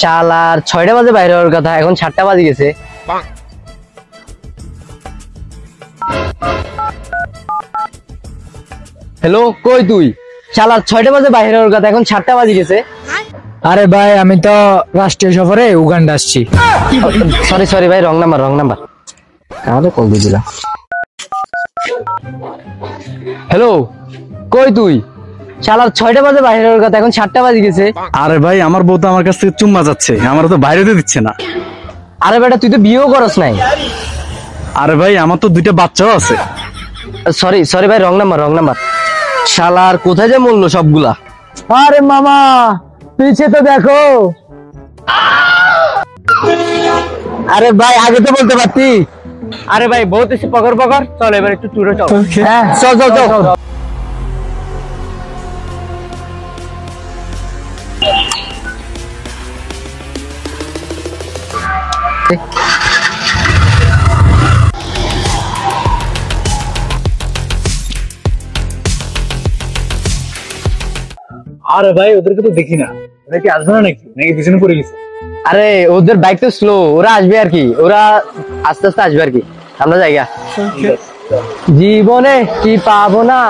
শালার ছয়টা বাজে বাইরে হওয়ার কথা এখন সাতটা বাজে গেছে। হ্যালো কই তুই? শালার ছয়টা বাজে বাইরে হওয়ার কথা এখন সাতটা বাজে গেছে। আরে ভাই আমি তো রাষ্ট্রীয় সফরে উগান্ডা আসছি। সরি সরি ভাই রং নাম্বার রং নাম্বার কারে কল দিয়ে দিলাম হ্যালো কই তুই? শালার ছয়টা বাজে বাইরে হওয়ার কথা এখন সাতটা বাজে গেছে। আরে ভাই আমার বউ তো আমার কাছ থেকে চুম্মা যাচ্ছে আমার তো বাইরে দিচ্ছে না। আরে বেটা তুই তো বিয়েও করস নাই। আরে ভাই আমার তো দুইটা বাচ্চাও আছে। সরি সরি ভাই রং নাম্বার রং নাম্বার শালার কোথায় যে মূল্য সবগুলা? আরে মামা পিছে তো দেখো। আরে ভাই আগে তো বলতে পারতি। আরে ভাই বহুত এসে পকর পকর চল এবার একটু টুরে চল হ্যাঁ চল চল চল। আরে ভাই ওদেরকে তো দেখি না। ওরা কি আসবে না নাকি? নাকি পিছনে পড়ে গেছে? আরে ওদের বাইক তো স্লো ওরা আসবে আর কি। ওরা আস্তে আস্তে আসবে আর কি। আমরা জায়গা। জীবনে কি পাবো না?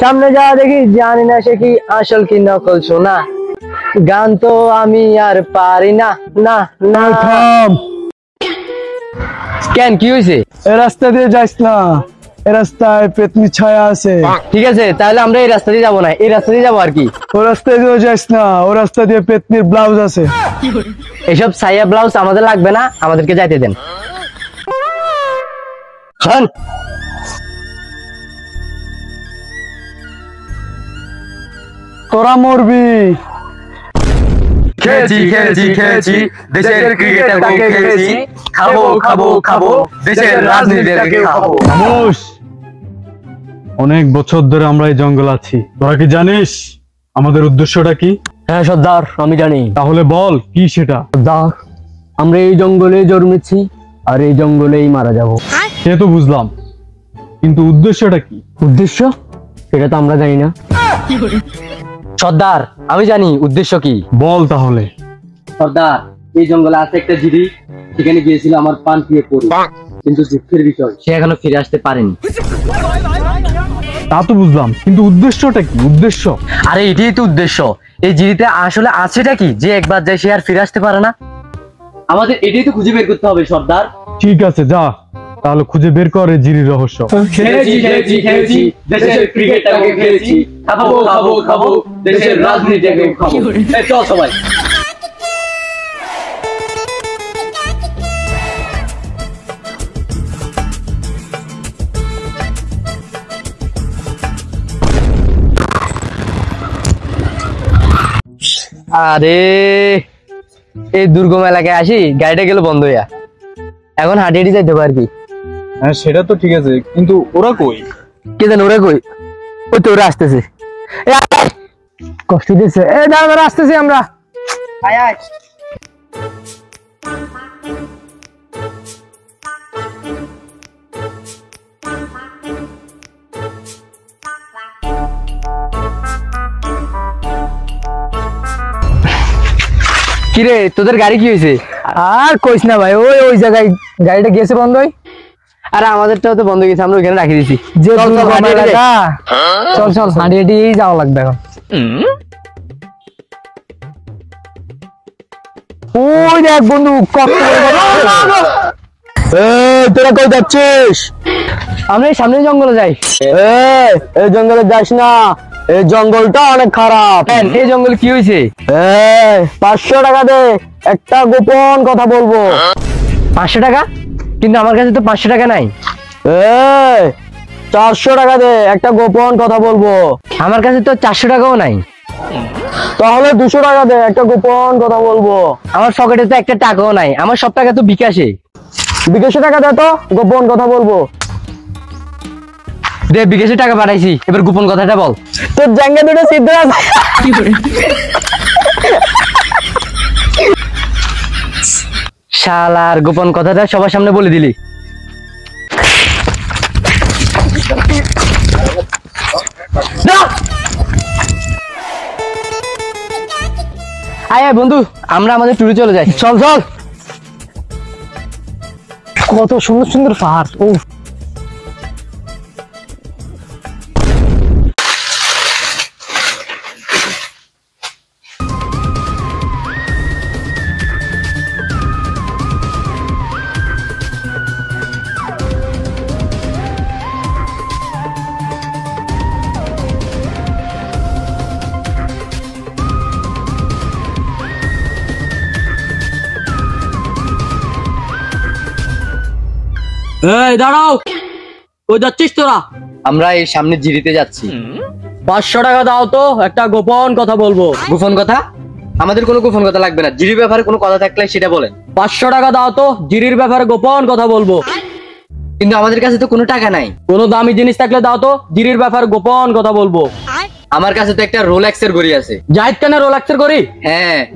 সামনে যা দেখি জানি না সে কি আসল কি নকল শোনা গান তো আমি আর পারি না না না। থাম। কেন কি হয়েছে রাস্তা দিয়ে যাস না। রাস্তায় পেতনি ছায়া আছে। ঠিক আছে তাহলে আমরা এই রাস্তা দিয়ে যাব না এই রাস্তা দিয়ে যাব আর কি। ও রাস্তা দিয়ে যাস না ও রাস্তা দিয়ে পেতনির ব্লাউজ আছে। এসব সাইয়া ব্লাউজ আমাদের লাগবে না আমাদেরকে যাইতে দেন। শোন তোরা মরবি। খেয়েছি খেয়েছি খেয়েছি দেশের ক্রিকেটারকে খেয়েছি। খাব খাব খাব দেশের রাজনীতিকে খাব। খামোশ অনেক বছর ধরে আমরা এই জঙ্গল আছি। তোরা কি জানিস আমাদের উদ্দেশ্যটা কি? হ্যাঁ সর্দার আমি জানি। তাহলে বল কি সেটা? সর্দার আমরা এই জঙ্গলে জন্মেছি আর এই জঙ্গলেই মারা যাব। সে তো বুঝলাম। কিন্তু উদ্দেশ্যটা কি? উদ্দেশ্য? সেটা তো আমরা জানি না। সর্দার আমি জানি উদ্দেশ্য কি? বল তাহলে। সর্দার এই জঙ্গলে আছে একটা জিডি সেখানে গিয়েছিল আমার পান পিয়ে পড়ে কিন্তু দুঃখের বিষয় সে এখনও ফিরে আসতে পারেনি। তা তো বুঝলাম কিন্তু উদ্দেশ্যটা কি? উদ্দেশ্য? আরে এটাই তো উদ্দেশ্য। এই জিডিতে আসলে আছেটা কি? যে একবার যায় সে আর ফিরে আসতে পারে না? আমাদের এটাই তো খুঁজে বের করতে হবে সর্দার। ঠিক আছে যা। তাহলে খুঁজে বের কর জিরির রহস্য। খেয়েছি খেয়েছি খেয়েছি দেশের ক্রিকেটারকে খেয়েছি খাব খাব খাব। দেশের রাজনীতিকে খাব। এই চল সবাই। আরে এই দুর্গম এলাকায় আসি গাড়িটা গেল বন্ধ হইয়া। এখন হাঁটি হাঁটি যাইতে পারবি কি। হ্যাঁ সেটা তো ঠিক আছে কিন্তু ওরা কই? কে জানে ওরা কই? ওই তো ওরা আসতেছে। কষ্ট দিয়েছে এ দাঁড়া দাঁড়া আসতেছি আমরা। আয় আয়। কিরে তোদের গাড়ি কি হয়েছে? আর কইস না ভাই ওই ওই জায়গায় গাড়িটা গেছে বন্ধ হই। আরে আমাদেরটাও তো বন্ধ গেছে আমরা ওখানে রাখি দিছি। যে চল, চল, চল হাঁটি হাঁটি যাওয়া লাগবে এখন। ওই দেখ বন্ধু কত তোরা কই যাচ্ছিস? আমরা এই সামনে জঙ্গলে যাই। এই জঙ্গলে যাস না। এই জঙ্গলটা অনেক খারাপ। এই জঙ্গল কি হয়েছে পাঁচশো টাকা দে একটা গোপন কথা বলব। পাঁচশো টাকা? কিন্তু আমার কাছে তো পাঁচশো টাকা নাই। চারশো টাকা দে একটা গোপন কথা বলব। আমার কাছে তো চারশো টাকাও নাই। তাহলে দুশো টাকা দে একটা গোপন কথা বলব। আমার পকেটে তো একটা টাকাও নাই আমার সব টাকা তো বিকাশে। বিকাশে টাকা দে তো গোপন কথা বলব। দে বিকাশে টাকা পাঠাইছি। এবার গোপন কথাটা বল। তোর জাঙ্গা দুটো সিদ্ধ আছে। শালার গোপন কথাটা সবার সামনে বলে দিলি। আয় আয় বন্ধু আমরা আমাদের ট্যুরে চলে যাই। চল চল। কত সুন্দর সুন্দর পাহাড় ও এই দাঁড়াও। ওই যাচ্ছিস তোরা? আমরা এই সামনে জিরিতে যাচ্ছি। পাঁচশো টাকা দাও তো একটা গোপন কথা বলব। গোপন কথা? আমাদের কোনো গোপন কথা লাগবে না। জিরির ব্যাপারে কোনো কথা থাকলে সেটা বলেন। পাঁচশো টাকা দাও তো জিরির ব্যাপারে গোপন কথা বলব। কিন্তু আমাদের কাছে তো কোনো টাকা নাই। কোনো দামি জিনিস থাকলে দাও তো জিরির ব্যাপারে গোপন কথা বলব। আমার কাছে তো একটা রোলেক্স এর ঘড়ি আছে। জাহিদ খানের রোলাক্সের ঘড়ি? হ্যাঁ।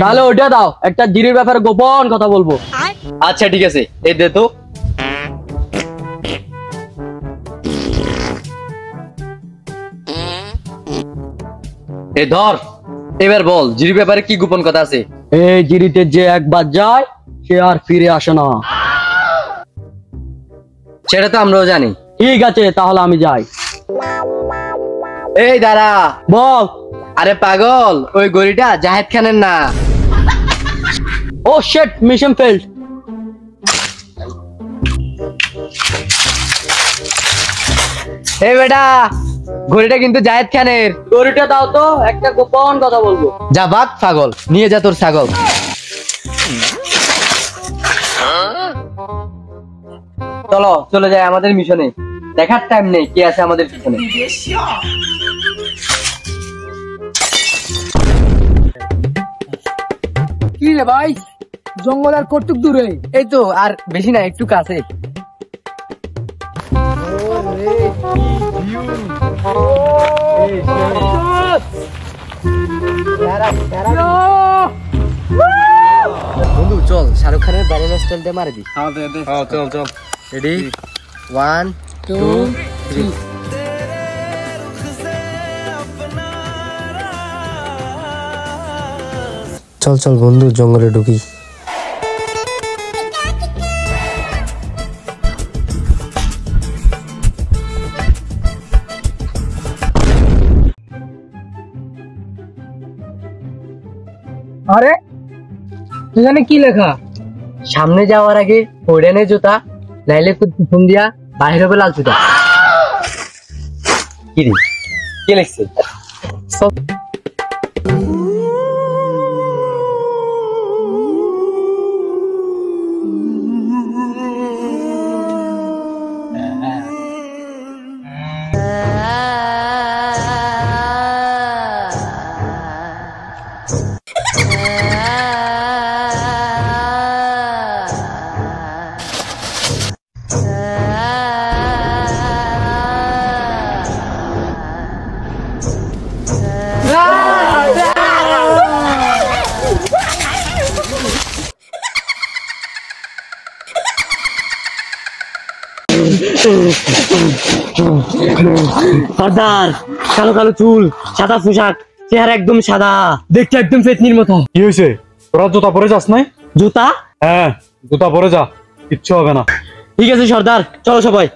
তাহলে ওইটা দাও একটা জিরির ব্যাপারে গোপন কথা বলব। আচ্ছা ঠিক আছে। এই দে তো। এ ধর এবার বল জিরির ব্যাপারে কি গোপন কথা আছে? এই জিরিতে যে একবার যায় সে আর ফিরে আসে না। সেটা তো আমরাও জানি। ঠিক আছে তাহলে আমি যাই। এই দাঁড়া। বল। আরে পাগল ওই গড়িটা জাহেদ খানের না। ও শেট মিশন ফেল্ড এই বেটা ঘড়িটা কিন্তু জাহেদ খানের। দড়িটা দাও তো একটা গোপন কথা বলব। যা বাক ছাগল নিয়ে যা তোর ছাগল। চলো চলে যাই আমাদের মিশনে। দেখার টাইম নেই কে আছে আমাদের পিছনে। কি রে ভাই? জঙ্গল আর কটুক দূরে। এই তো আর বেশি না একটু কাছে। বন্ধু চল শাহরুখ খানের ব্যারেল স্টাইল দিয়ে মারি দি চল চল। রেডি ওয়ান টু থ্রি চল চল বন্ধু জঙ্গলে ঢুকি। আরে এখানে কি লেখা? সামনে যাওয়ার আগে ওড়ানে জুতা নাইলে ফোন দিয়া বাইরে হবে লাল জুতা। কি রে? কে লিখছে? সর্দার কালো কালো চুল সাদা পোশাক চেহারা একদম সাদা। দেখতে একদম ফেতনির মতো। কি হয়েছে? তোরা জুতা পরে যাস নাই? জুতা? হ্যাঁ জুতা পরে যা কিচ্ছু হবে না। ঠিক আছে সর্দার চলো সবাই।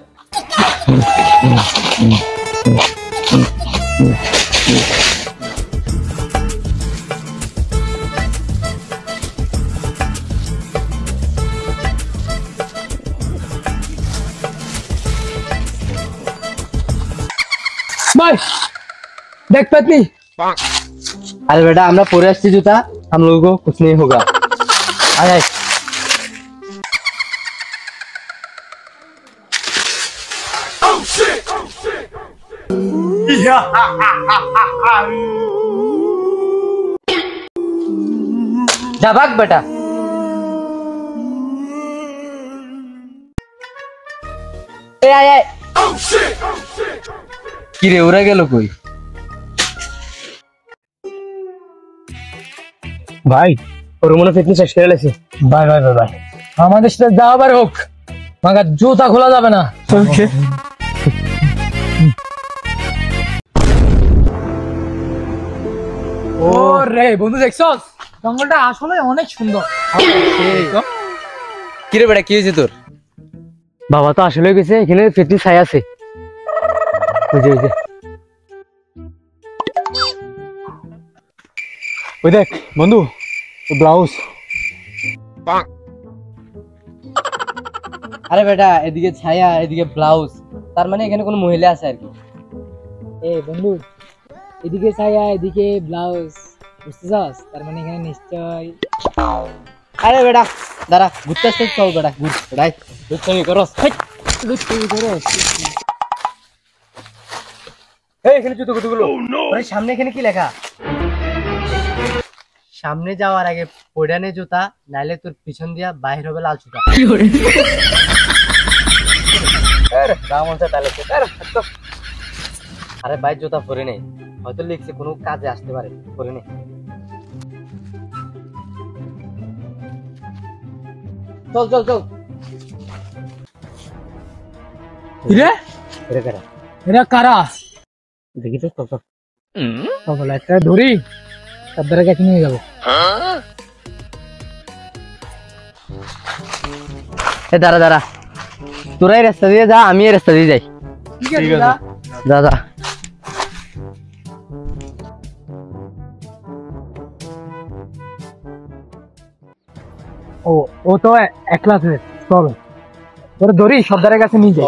देख पत्नी अरे बेटा, हमने पूरे अच्छी जूता, हम लोगों को कुछ नहीं होगा। आए आए। भाग बेटा। आए आए। आय কি রে ওরা গেল কই? ভাই ওর মনে ফিটনি শেষ করে লেছে ভাই ভাই ভাই ভাই। আমাদের সাথে যা আবার হোক মাগার জুতা খোলা যাবে না। ও রে বন্ধু দেখছস? জঙ্গলটা আসলে অনেক সুন্দর। কিরে বেটা কি হয়েছে তোর? বাবা তো আসলে গেছে এখানে ফেটি ছাই আছে। ওই যে ওই যে ওই দেখ বন্ধু ব্লাউজ আরে বেটা এদিকে ছায়া এদিকে ব্লাউজ তার মানে এখানে কোনো মহিলা আছে আর কি এ বন্ধু এদিকে ছায়া এদিকে ব্লাউজ বুঝতে চাস তার মানে এখানে নিশ্চয় আরে বেটা দাঁড়া ঘুরতে আসতে চল বেটা ঘুর বেটাই দুষ্টামি করস এই এখানে জুতো কতগুলো সামনে এখানে কি লেখা? সামনে যাওয়ার আগে পড়ানে জুতা নাইলে তোর পিছন দিয়া বাইর হবে লাল জুতা। আরে, ভাই জুতা পরে নেই হয়তো লিখছে কোনো কাজে আসতে পারে। পরে নেই চল চল চল। কারা? দেখি তো চল। চল একটা ধরি সর্দারের কাছে নিয়ে যাব। এ দাঁড়া দাঁড়া। তোরা এই রাস্তা দিয়ে যা আমি রাস্তা দিয়ে যাই। ঠিক আছে যা। যা যা। ও ও তো একলা আছে চল। তোর ধরি সর্দারের কাছে নিয়ে যাই।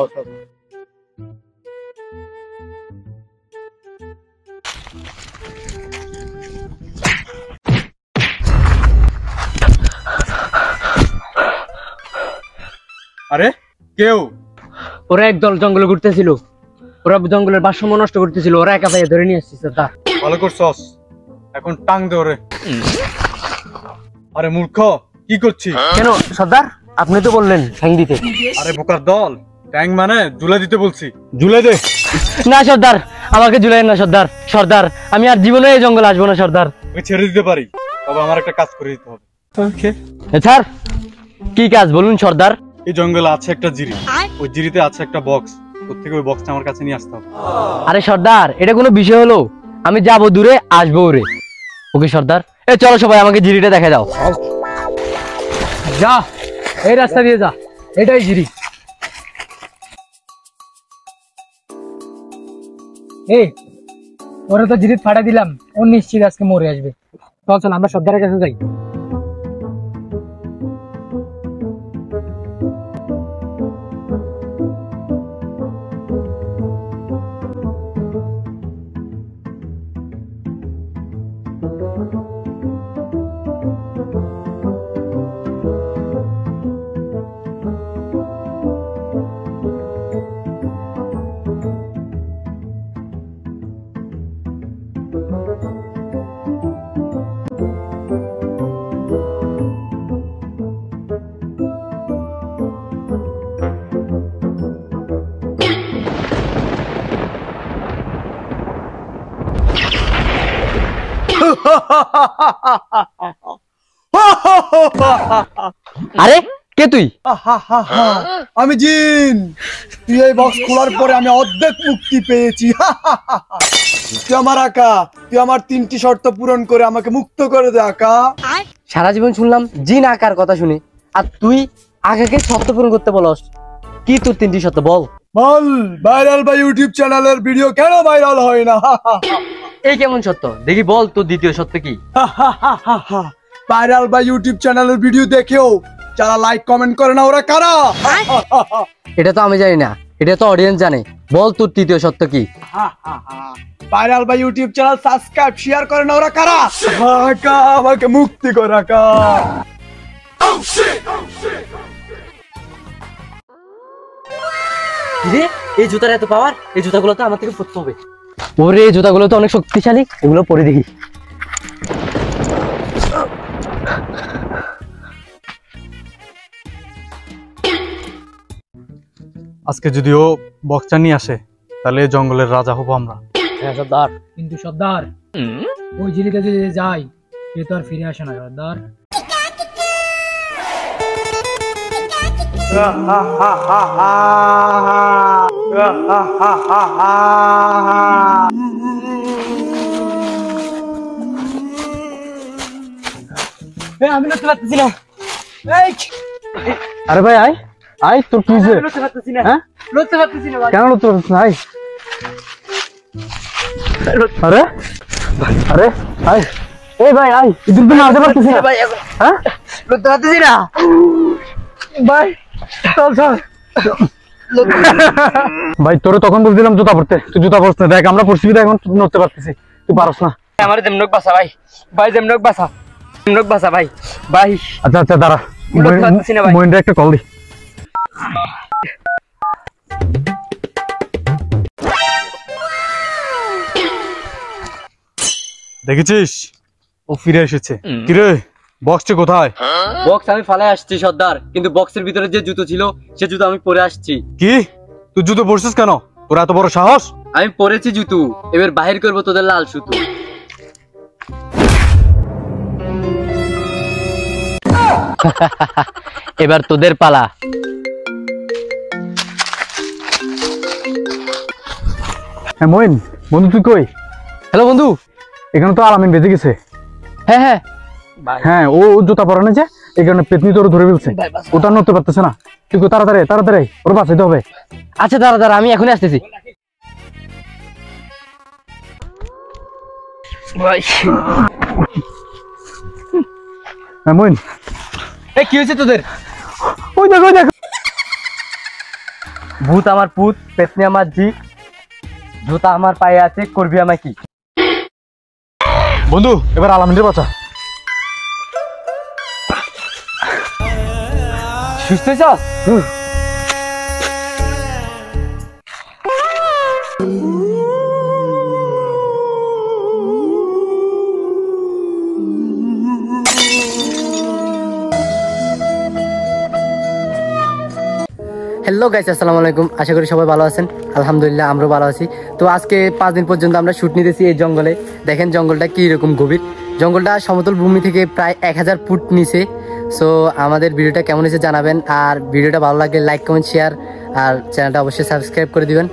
কেউ? ওরা একদল জঙ্গলে ঘুরতেছিল। ওরা জঙ্গলের ভারসাম্য নষ্ট করতেছিল ওরা একা পাইয়া ধরে নিয়ে আসছিস তা ভালো করছস। এখন টাং দে ওরে। আরে মূর্খ কি করছিস? কেন সর্দার? আপনি তো বললেন ঠ্যাং দিতে। আরে বোকার দল ট্যাং মানে জুলে দিতে বলছি। জুলে দে। না সর্দার আমাকে জুলাই না সর্দার। সর্দার আমি আর জীবনে এই জঙ্গলে আসব না সর্দার। ওকে ছেড়ে দিতে পারি তবে আমার একটা কাজ করে দিতে হবে। ওকে এ স্যার কি কাজ? বলুন সর্দার। এই জঙ্গলে আছে একটা জিরি। ওই জিরিতে আছে একটা বক্স ওর থেকে ওই বক্সটা আমার কাছে নিয়ে আসতে হবে। আরে সর্দার এটা কোনো বিষয় হলো? আমি যাব দূরে আসব ওরে। ওকে সর্দার। এ চলো সবাই আমাকে জিরিটা দেখা দাও। যা এই রাস্তা দিয়ে যা। এটাই জিরি। এই ওরা তো জিরিত ফাটা দিলাম। ও নিশ্চিত আজকে মরে আসবে। চল চল আমরা সর্দারের কাছে যাই। আরে কে তুই? আমি জিন। তুই এই বক্স খোলার পরে আমি অর্ধেক মুক্তি পেয়েছি। তুই আমার আকা তুই আমার তিনটি শর্ত পূরণ করে আমাকে মুক্ত করে দে আকা। সারা জীবন শুনলাম জিন আকার কথা শুনে। আর তুই আগাকে সত্য পূরণ করতে বলস। কি তোর তিনটি সত্য বল। বল ভাইরাল বা ইউটিউব চ্যানেলের ভিডিও কেন ভাইরাল হয় না? এই কেমন সত্য? দেখি বল তোর দ্বিতীয় সত্য কি? ভাইরাল বা ইউটিউব চ্যানেলের ভিডিও দেখেও যারা লাইক কমেন্ট করে না ওরা কারা? এটা তো আমি জানি না। এটা তো অডিয়েন্স জানে। বল তোর তৃতীয় সত্য কি? ভাইরাল বা ইউটিউব চ্যানেল সাবস্ক্রাইব শেয়ার করে না ওরা কারা? আকা আমাকে মুক্তি কর আকা রে এই জুতার এত পাওয়ার এই জুতাগুলো তো আমার থেকে পড়তে হবে। ওরে জুতাগুলো তো অনেক শক্তিশালী এগুলো পরে দেখি আজকে যদি ও বক্সটা নিয়ে আসে তাহলে জঙ্গলের রাজা হব আমরা হ্যাঁ সর্দার কিন্তু সর্দার ওই জিরিতে যদি যাই সে তো আর ফিরে আসে না সর্দার আমি লড়তে পারতেছি না। আরে ভাই আয়। আয় তোর কি? আমি লড়তে পারতেছি না। হ্যাঁ? লড়তে পারতেছি না কেন লড়তে পারছিস না? আয়। আরে? আরে আয়। এই ভাই আয়। ইদুর তো মারতে পারছিস না। ভাই হ্যাঁ? লড়তে পারতেছি না। ভাই চল চল। ভাই তোরে তখন বলছিলাম জুতা পরতে। তুই জুতা পরছ না। দেখ আমরা পরছি বিধায় এখন নড়তে পারতেছি। তুই পারস না। আমার যেমনক বাসা ভাই। ভাই যেমনক বাসা। যেমনক বাসা ভাই। ভাই। আচ্ছা আচ্ছা দাঁড়া। মহিন্দ্র একটা কল দি। দেখেছিস? ও ফিরে এসেছে। কিরে? বক্সটা কোথায়? বক্স আমি ফালে আসছি সর্দার। কিন্তু বক্সের ভিতরে যে জুতো ছিল সে জুতো আমি পরে আসছি। কি? তুই জুতো পরছিস কেন? ওরা এত বড় সাহস? আমি পরেছি জুতো। এবার বাহির করব তোদের লাল সুতো। এবার তোদের পালা। হ্যাঁ মইন বন্ধু তুই কই? হ্যালো বন্ধু। এখানে তো আলামিন বেঁচে গেছে। হ্যাঁ হ্যাঁ। হ্যাঁ ও জুতা পরে না যে এই কারণে পেতনি তোর ধরে ফেলছে। ও তার নড়তে পারতেছে না। তুই তাড়াতাড়ি তাড়াতাড়ি ওর বাঁচাইতে হবে। আচ্ছা দাঁড়া দাঁড়া আমি এখনই আসতেছি। ভাই। হ্যাঁ কি হয়েছে তোদের? ওই দেখ ওই দেখ। ভূত আমার পুত পেতনি আমার জি জুতা আমার পায়ে আছে করবি আমায় কি? বন্ধু এবার আলামিনের বাঁচা। সুস্থ হ্যালো গাইস আসসালামু আলাইকুম। আশা করি সবাই ভালো আছেন। আলহামদুলিল্লাহ আমরাও ভালো আছি। তো আজকে পাঁচ দিন পর্যন্ত আমরা শ্যুট নিতেছি এই জঙ্গলে। দেখেন জঙ্গলটা কীরকম গভীর। জঙ্গলটা সমতল ভূমি থেকে প্রায় এক হাজার ফুট নিচে। সো আমাদের ভিডিওটা কেমন হয়েছে জানাবেন, আর ভিডিওটা ভালো লাগলে লাইক কমেন্ট শেয়ার আর চ্যানেলটা অবশ্যই সাবস্ক্রাইব করে দিবেন।